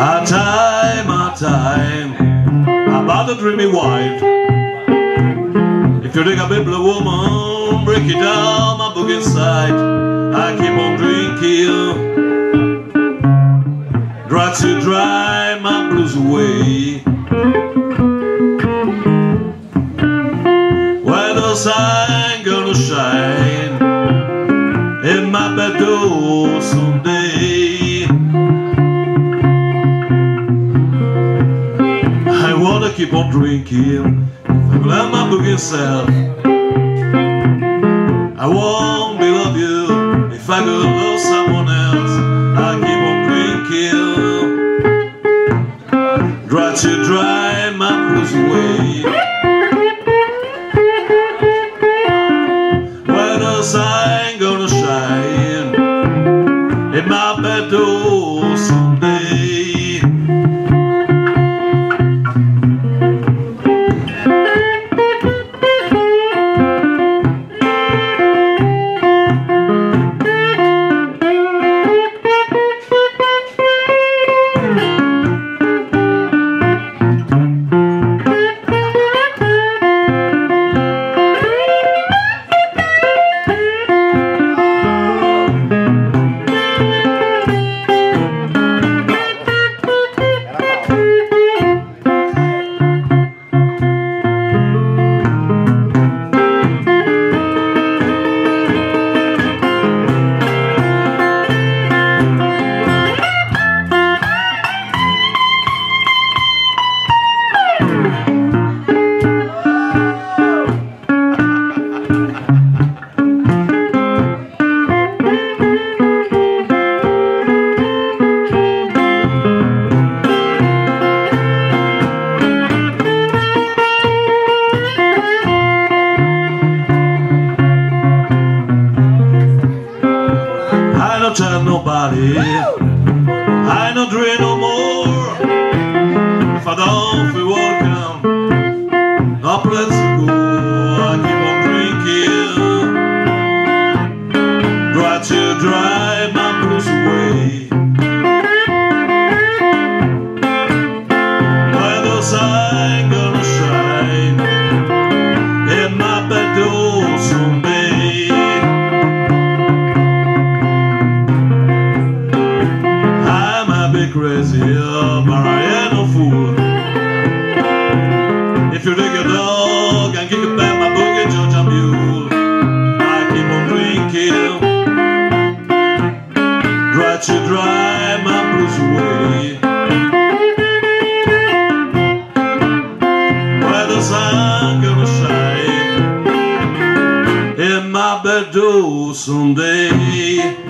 A time, a time, about the dreamy wife. If you take a Bible woman, break it down, my book inside. I keep on drinking, try to dry my blues away. Where the sun gonna shine in my bedroom someday? Keep on drinking if I let my book inside. I won't be love you if I could love someone else. I keep on drinking, try to dry my blues away. When the sun gonna shine in my bedroom someday. Don't tell nobody. Ain't no fool. If you take a dog and kick it back my boogie, judge a mule. I keep on drinking, try to dry my blues away. Where the sun gonna shine in my bedroom someday.